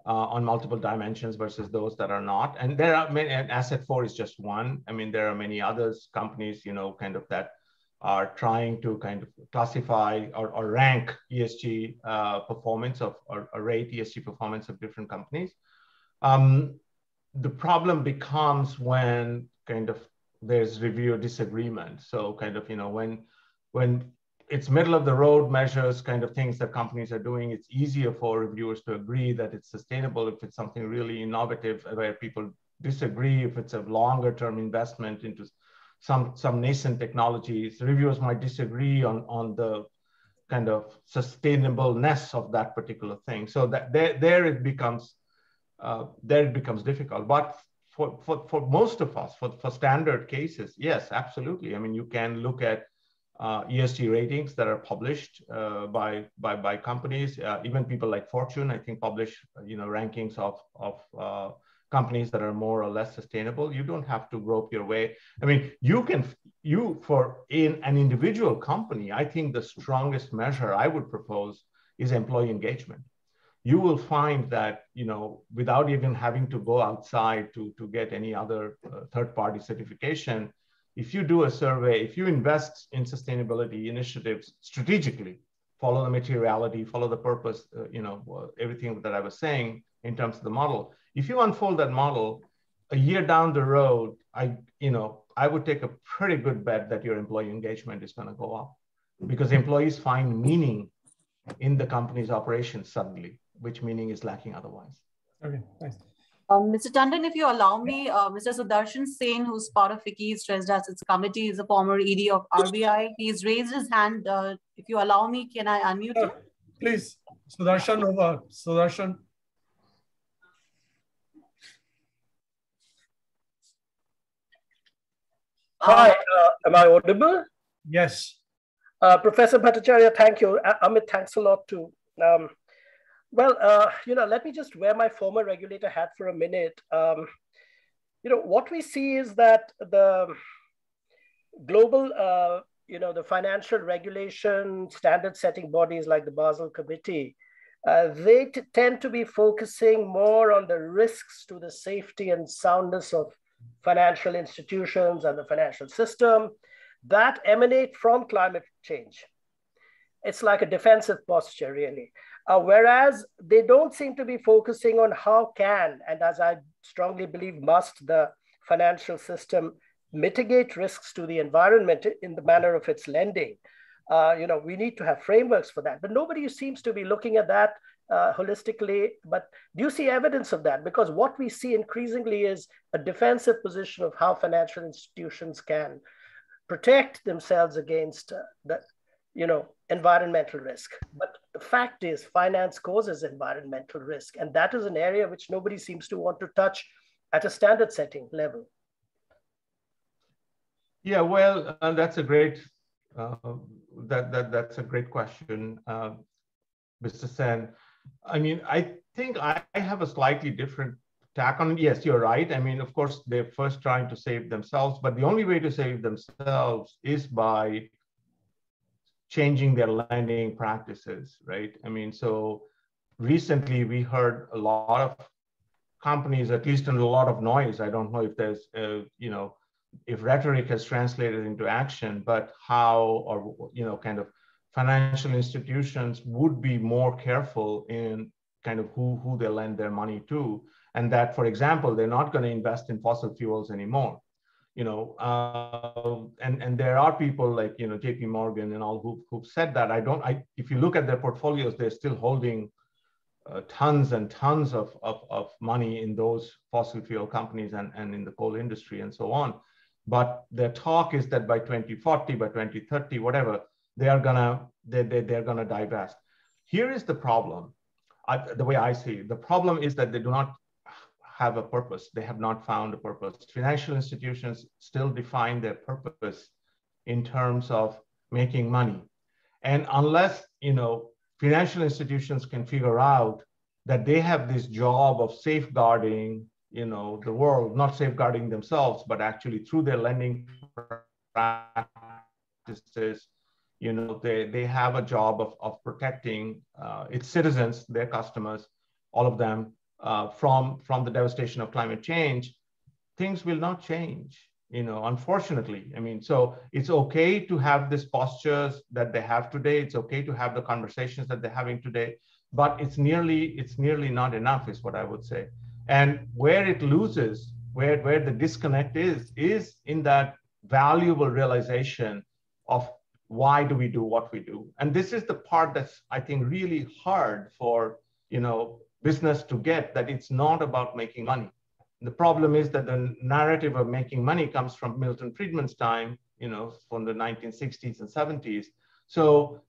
uh, on multiple dimensions versus those that are not. And there are many, and Asset4 is just one. I mean, there are many others companies, you know, kind of that are trying to kind of classify or, or rank ESG uh, performance of or, or, rate ESG performance of different companies. Um, the problem becomes when kind of there's review disagreement. So kind of you know when when it's middle of the road measures kind of things that companies are doing it's easier for reviewers to agree that it's sustainable if it's something really innovative where people disagree if it's a longer term investment into some some nascent technologies. Reviewers might disagree on on the kind of sustainableness of that particular thing. So that there there it becomes uh, there it becomes difficult. But for, for, for most of us, for, for standard cases, yes, absolutely. I mean, you can look at uh, ESG ratings that are published uh, by, by, by companies, uh, even people like Fortune, I think publish, you know, rankings of, of uh, companies that are more or less sustainable. You don't have to grope your way. I mean, you can, you for in an individual company, I think the strongest measure I would propose is employee engagement. You will find that, you know, without even having to go outside to, to get any other uh, third party certification, if you do a survey, if you invest in sustainability initiatives strategically, follow the materiality, follow the purpose, uh, you know, everything that I was saying in terms of the model, if you unfold that model a year down the road, I, you know, I would take a pretty good bet that your employee engagement is going to go up because employees find meaning in the company's operations suddenly, which meaning is lacking otherwise. Okay, nice. Um, Mr. Tandon, if you allow me, uh, Mr. Sudarshan Sen, who's part of FICCI Stressed Assets Committee, is a former ED of RBI. He's raised his hand. Uh, if you allow me, can I unmute uh, Please, Sudarshan over. Sudarshan. Hi, uh, am I audible? Yes. Uh, Professor Bhattacharya, thank you. Amit, thanks a lot too. Um, well, uh, you know, let me just wear my former regulator hat for a minute. Um, you know, what we see is that the global, uh, you know, the financial regulation standard setting bodies like the Basel Committee, uh, they tend to be focusing more on the risks to the safety and soundness of financial institutions and the financial system that emanate from climate change. It's like a defensive posture, really. Uh, whereas they don't seem to be focusing on how can, and as I strongly believe must, the financial system mitigate risks to the environment in the manner of its lending. Uh, you know, we need to have frameworks for that, but nobody seems to be looking at that uh, holistically. But do you see evidence of that? Because what we see increasingly is a defensive position of how financial institutions can protect themselves against uh, the, you know, environmental risk. But the fact is, finance causes environmental risk, and that is an area which nobody seems to want to touch at a standard setting level. Yeah, well, uh, that's a great uh, that that that's a great question, uh, Mr. Sen. I mean, I think I, I have a slightly different tack on. Yes, you're right. I mean, of course, they're first trying to save themselves, but the only way to save themselves is by changing their lending practices, right? I mean, so recently we heard a lot of companies, at least in a lot of noise. I don't know if there's, uh, you know, if rhetoric has translated into action, but how or, you know, kind of financial institutions would be more careful in kind of who, who they lend their money to. And that, for example, they're not going to invest in fossil fuels anymore. You know, uh, and, and there are people like, you know, JP Morgan and all who, who've said that. I don't, I, if you look at their portfolios, they're still holding uh, tons and tons of, of, of money in those fossil fuel companies and, and in the coal industry and so on. But their talk is that by 2040, by 2030, whatever, they are gonna they, they, they're gonna divest. Here is the problem. I, the way I see it, the problem is that they do not have a purpose. They have not found a purpose. Financial institutions still define their purpose in terms of making money. And unless, you know, financial institutions can figure out that they have this job of safeguarding, you know, the world, not safeguarding themselves, but actually through their lending practices, you know, they, they have a job of, of protecting uh, its citizens, their customers, all of them, uh, from, from the devastation of climate change, things will not change. you know, unfortunately. I mean, so it's okay to have this postures that they have today. It's okay to have the conversations that they're having today, but it's nearly, it's nearly not enough is what I would say. And where it loses, where, where the disconnect is, is in that valuable realization of why do we do what we do. And this is the part that's, I think, really hard for, you know, business to get, that it's not about making money the problem is that the narrative of making money comes from Milton Friedman's time, you know, from the 1960s and 70s. So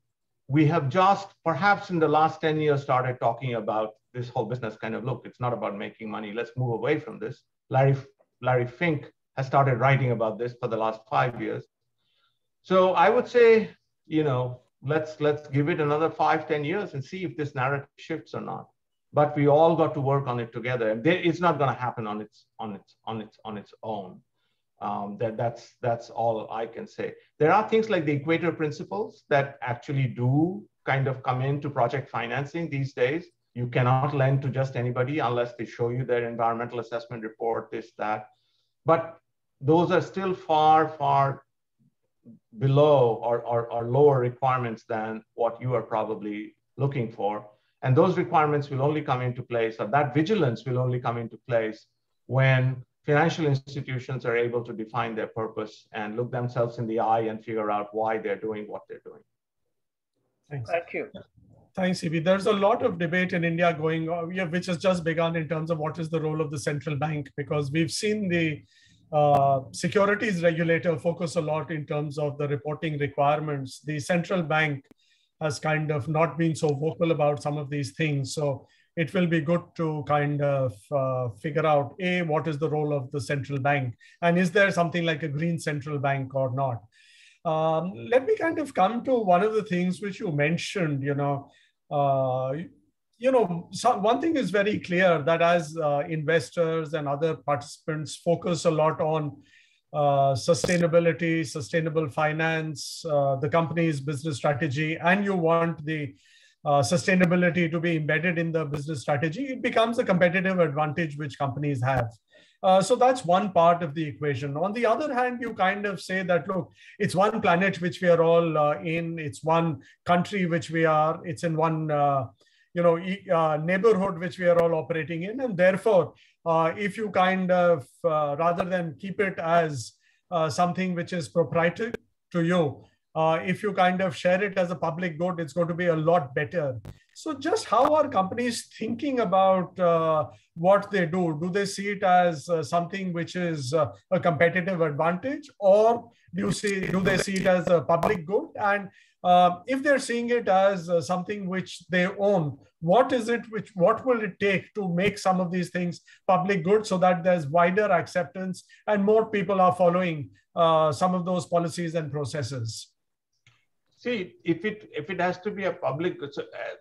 we have just perhaps in the last 10 years started talking about this whole business kind of look, it's not about making money. Let's move away from this. Larry, Larry Fink has started writing about this for the last five years. So I would say, you know, let's let's give it another five, 10 years and see if this narrative shifts or not but we all got to work on it together. And it's not going to happen on its on its on its on its own. Um, that that's that's all I can say. There are things like the equator principles that actually do kind of come into project financing these days. You cannot lend to just anybody unless they show you their environmental assessment report, this, that. But those are still far, far below or, or, or lower requirements than what you are probably looking for. And those requirements will only come into place, or that vigilance will only come into place when financial institutions are able to define their purpose and look themselves in the eye and figure out why they're doing what they're doing. Thanks. Thank you. Thanks, CB. There's a lot of debate in India going on, which has just begun in terms of what is the role of the central bank, because we've seen the uh, securities regulator focus a lot in terms of the reporting requirements. The central bank has kind of not been so vocal about some of these things. So it will be good to kind of uh, figure out a what is the role of the central bank and is there something like a green central bank or not um, let me kind of come to one of the things which you mentioned you know uh, you know so one thing is very clear that as uh, investors and other participants focus a lot on sustainability, sustainable finance, uh, the company's business strategy, and you want the uh, sustainability to be embedded in the business strategy, it becomes a competitive advantage which companies have. Uh, so that's one part of the equation. On the other hand, you kind of say that, look, it's one planet which we are all uh, in, it's one country which we are, it's in one uh, you know, uh, neighborhood which we are all operating in. And therefore, uh, if you kind of, uh, rather than keep it as uh, something which is proprietary to you, uh, if you kind of share it as a public good, it's going to be a lot better. So just how are companies thinking about uh, what they do? Do they see it as something which is a competitive advantage or do you see, do they see it as a public good? And uh, if they're seeing it as uh, something which they own, what is it which what will it take to make some of these things public good so that there's wider acceptance and more people are following uh, some of those policies and processes? See, if it if it has to be a public, uh,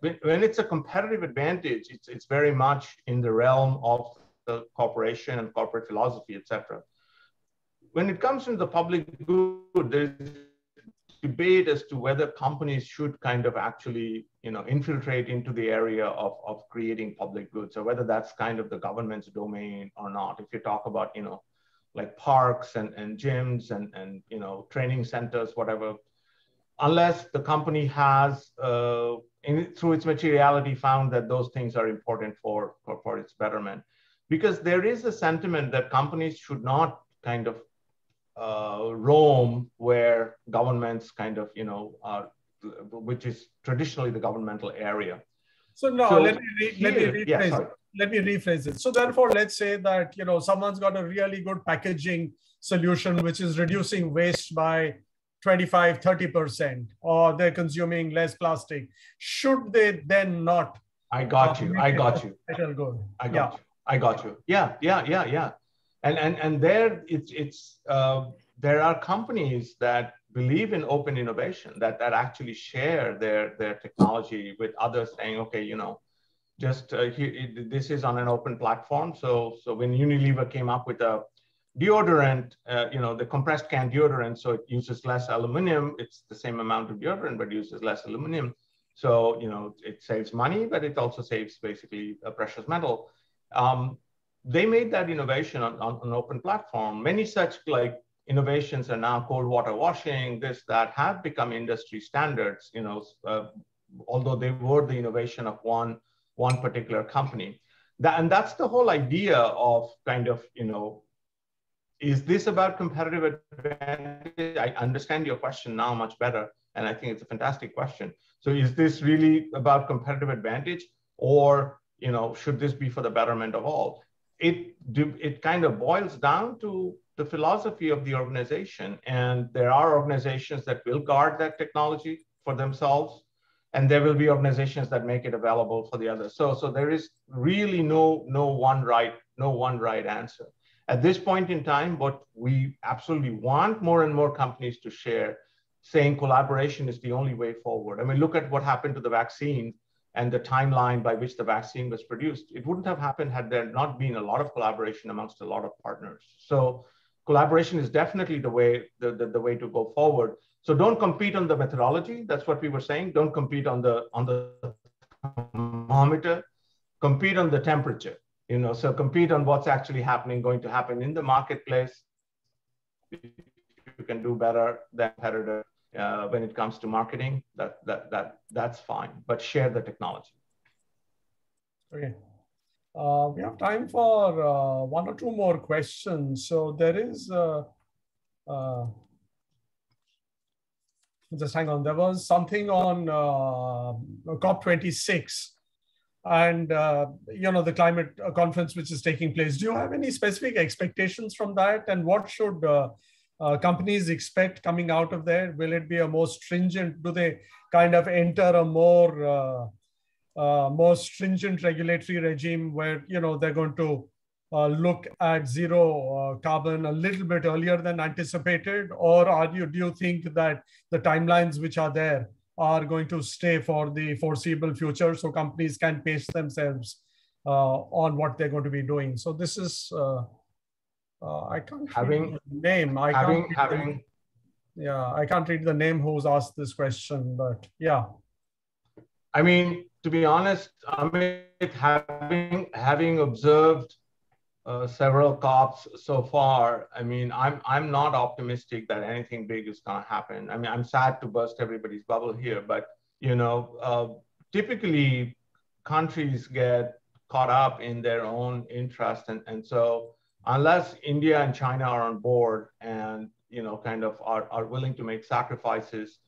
when, when it's a competitive advantage, it's it's very much in the realm of the corporation and corporate philosophy, etc. When it comes to the public good, there's debate as to whether companies should kind of actually you know infiltrate into the area of, of creating public goods or whether that's kind of the government's domain or not. If you talk about you know like parks and, and gyms and, and you know training centers whatever unless the company has uh, in, through its materiality found that those things are important for, for, for its betterment. Because there is a sentiment that companies should not kind of uh, roam where governments kind of, you know, are, which is traditionally the governmental area. So no, so let, me re- let me rephrase yeah, it. Let me rephrase it. So therefore, let's say that you know someone's got a really good packaging solution which is reducing waste by 25, 30%, or they're consuming less plastic. Should they then not? I got you. I got you. I got yeah. you. I got you. Yeah, yeah, yeah, yeah and and and there it's it's uh, there are companies that believe in open innovation that that actually share their their technology with others saying okay you know just uh, this is on an open platform. So so when unilever came up with a deodorant uh, you know the compressed can deodorant so it uses less aluminum it's the same amount of deodorant but uses less aluminum. So you know it saves money but it also saves basically a precious metal. Um, they made that innovation on, on an open platform. Many such like innovations are now cold water washing, this, that have become industry standards, you know, uh, although they were the innovation of one, one particular company. That, and that's the whole idea of kind of, you know, is this about competitive advantage? I understand your question now much better, and I think it's a fantastic question. So is this really about competitive advantage, or you know, should this be for the betterment of all? It it kind of boils down to the philosophy of the organization, and there are organizations that will guard that technology for themselves, and there will be organizations that make it available for the others. So so there is really no no one right no one right answer. At this point in time, what we absolutely want more and more companies to share, saying collaboration is the only way forward. I mean, look at what happened to the vaccine and the timeline by which the vaccine was produced. It wouldn't have happened had there not been a lot of collaboration amongst a lot of partners. So collaboration is definitely the way, the, the, the way to go forward. So don't compete on the methodology. That's what we were saying. Don't compete on the on the thermometer. Compete on the temperature you know so compete on what's actually happening going to happen in the marketplace you can do better than competitor uh, when it comes to marketing that that that that's fine but share the technology. Okay. Uh, we have time for uh, one or two more questions. So there is uh, uh, just hang on. There was something on uh, cop 26 and you know the climate conference which is taking place. Do you have any specific expectations from that? And what should uh, uh, companies expect coming out of there will it be a more stringent do they kind of enter a more uh, uh, more stringent regulatory regime where you know they're going to look at zero carbon a little bit earlier than anticipated? Or are you do you think that the timelines which are there are going to stay for the foreseeable future so companies can pace themselves uh, on what they're going to be doing? So this is uh, i can't having name i having can't having the, yeah i can't read the name who's asked this question but yeah i mean to be honest i mean having having observed uh, several cops so far. I mean, I'm I'm not optimistic that anything big is going to happen. I mean, I'm sad to burst everybody's bubble here, but you know, uh, typically countries get caught up in their own interest, and and so unless India and China are on board and you know kind of are, are willing to make sacrifices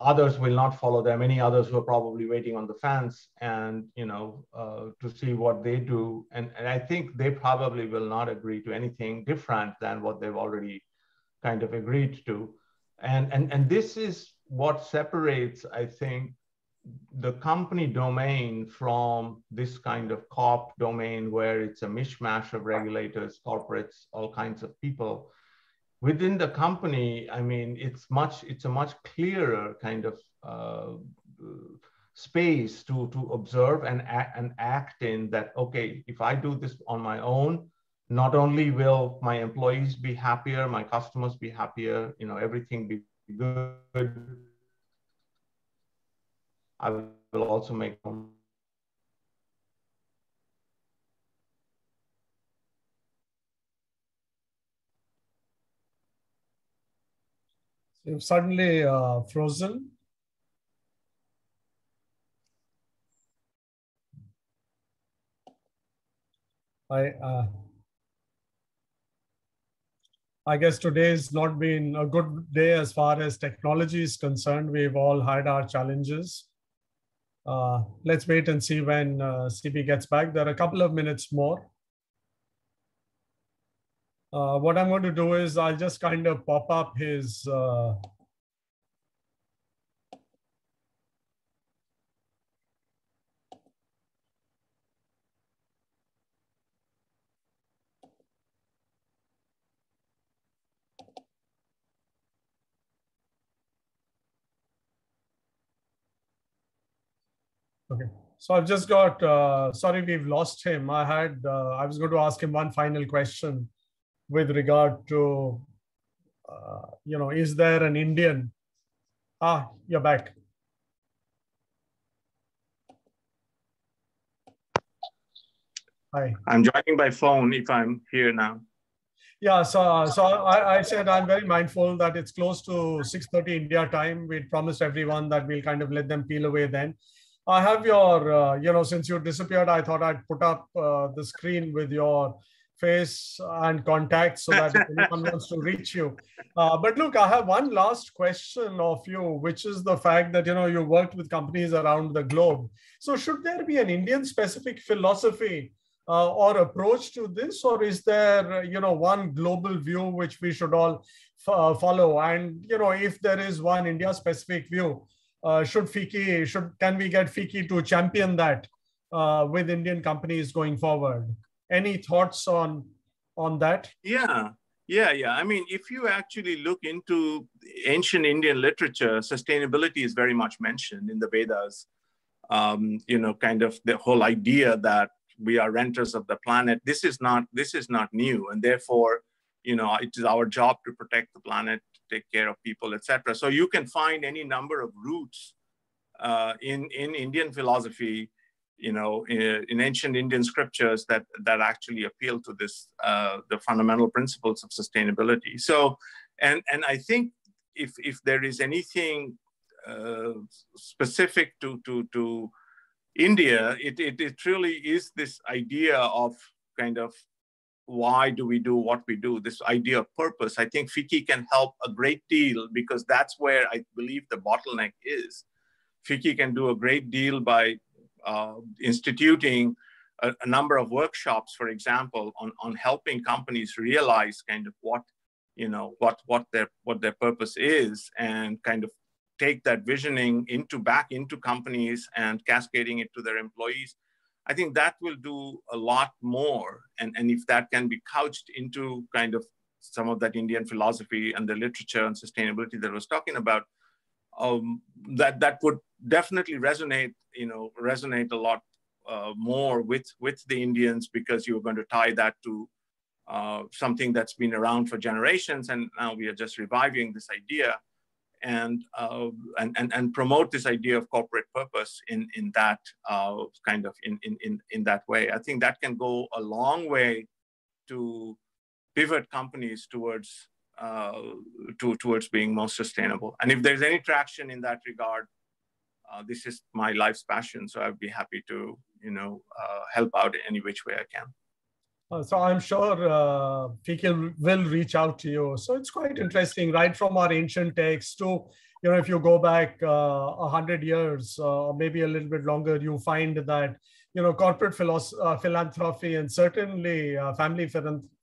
others will not follow them. Many others who are probably waiting on the fence and you know uh, to see what they do. And, and i think they probably will not agree to anything different than what they've already kind of agreed to. And and and this is what separates i think the company domain from this kind of cop domain where it's a mishmash of regulators corporates all kinds of people within the company, I mean, it's much, it's a much clearer kind of uh, space to, to observe and act, and act in that, okay, if I do this on my own, not only will my employees be happier, my customers be happier, you know, everything be good. I will also make You've suddenly uh, frozen. I uh, I guess today's not been a good day as far as technology is concerned. We've all had our challenges. Uh, let's wait and see when uh, CB gets back. There are a couple of minutes more. Uh, what I'm going to do is I'll just kind of pop up his Okay. So I've just got, uh, sorry, we've lost him. I had, uh, I was going to ask him one final question with regard to, uh, you know, is there an Indian? Ah, you're back. Hi. I'm joining by phone if I'm here now. Yeah, so so I, I, said I'm very mindful that it's close to 6:30 India time. We promised everyone that we'll kind of let them peel away then. I have your, uh, you know, since you disappeared, I thought I'd put up uh, the screen with your face and contact so that if <laughs> anyone wants to reach you. Uh, but look, I have one last question of you, which is the fact that, you know, you worked with companies around the globe. So should there be an Indian specific philosophy uh, or approach to this, or is there, you know, one global view which we should all uh, follow? And you know, if there is one India-specific view, uh, should FICCI should can we get FICCI to champion that uh, with Indian companies going forward? Any thoughts on on that? Yeah, yeah, yeah. I mean, if you actually look into ancient Indian literature, sustainability is very much mentioned in the Vedas. Um, you know, kind of the whole idea that we are renters of the planet this is not this is not new and therefore you know it is our job to protect the planet take care of people etc so you can find any number of roots uh, in in indian philosophy you know in, in, ancient indian scriptures that that actually appeal to this uh, the fundamental principles of sustainability. So and and i think if if there is anything uh, specific to to to India, it, it, it really is this idea of kind of why do we do what we do, this idea of purpose. I think FICCI can help a great deal because that's where I believe the bottleneck is. FICCI can do a great deal by uh, instituting a, a, number of workshops, for example, on, on helping companies realize kind of what you know what what their what their purpose is and kind of take that visioning into back into companies and cascading it to their employees i think that will do a lot more. And, and if that can be couched into kind of some of that indian philosophy and the literature and sustainability that I was talking about um, that that would definitely resonate you know resonate a lot uh, more with with the indians because you're going to tie that to uh, something that's been around for generations and now we are just reviving this idea and, uh, and, and, and, promote this idea of corporate purpose in, in that uh, kind of in, in, in that way. I think that can go a long way to pivot companies towards uh, to, towards being more sustainable. And if there's any traction in that regard, uh, this is my life's passion. So I'd be happy to, you know, uh, help out any which way I can. Uh, so I'm sure uh, people will reach out to you. So it's quite interesting, right from our ancient texts to, you know, if you go back uh, a uh, hundred years uh, or maybe a little bit longer, you find that, you know, corporate uh, philanthropy and certainly family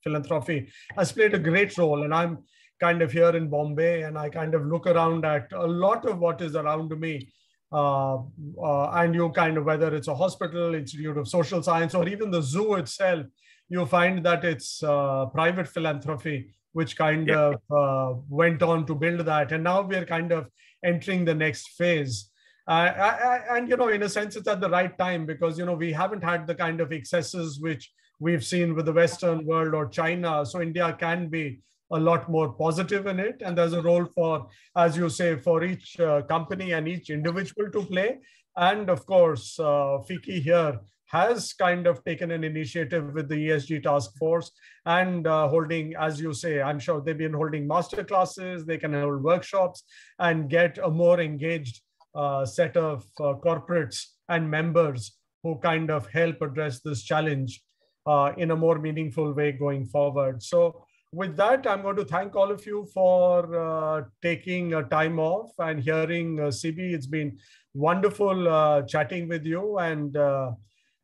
philanthropy has played a great role. And I'm kind of here in Bombay and I kind of look around at a lot of what is around me. and you kind of, whether it's a hospital, Institute of Social Science, or even the zoo itself, you find that it's uh, private philanthropy which kind yeah. of uh, went on to build that. And now we're kind of entering the next phase. Uh, and you know in a sense it's at the right time because you know we haven't had the kind of excesses which we've seen with the western world or china. So india can be a lot more positive in it. And there's a role for as you say for each uh, company and each individual to play. And of course uh, FICCI here has kind of taken an initiative with the ESG task force and uh, holding, as you say, I'm sure they've been holding master classes, they can hold workshops and get a more engaged uh, set of uh, corporates and members who kind of help address this challenge uh, in a more meaningful way going forward. So with that, I'm going to thank all of you for uh, taking a time off and hearing uh, CB. It's been wonderful chatting with you and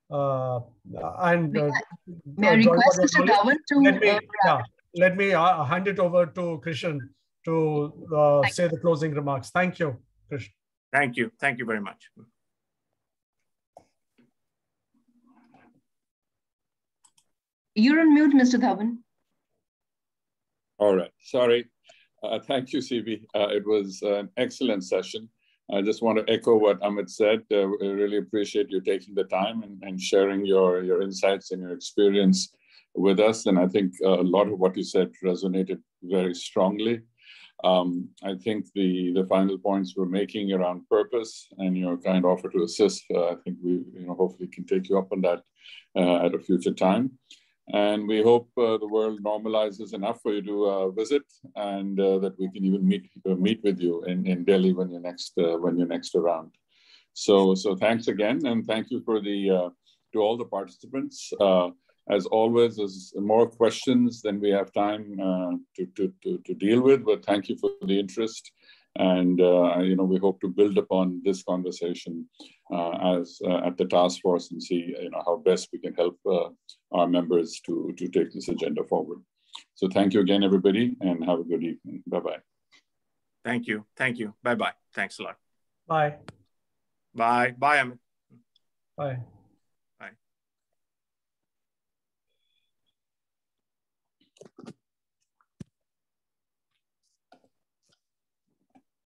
uh, and uh, may I request Mr. Dhawan to let me, uh, yeah, let me uh, hand it over to Krishan to uh, say the closing remarks. Thank you, Krishan. Thank you. Thank you very much. You're on mute, Mr. Dhawan. All right. Sorry. Uh, thank you, CB. Uh, it was an excellent session. I just want to echo what Amit said. Uh, I really appreciate you taking the time and, and sharing your, your insights and your experience with us. And I think a lot of what you said resonated very strongly. Um, I think the, the final points we're making around purpose and your kind offer to assist, uh, I think we you know hopefully can take you up on that uh, at a future time. And we hope uh, the world normalizes enough for you to uh, visit, and uh, that we can even meet uh, meet with you in, in Delhi when you're next uh, when you're next around. So so thanks again, and thank you for the uh, to all the participants. as always, there's more questions than we have time to, to, to, to deal with. But thank you for the interest and you know we hope to build upon this conversation as uh, at the task force and see you know how best we can help uh, our members to to take this agenda forward. So thank you again everybody and have a good evening. Bye bye thank you. Thank you. Bye bye thanks a lot. Bye. Bye. Bye Amit. bye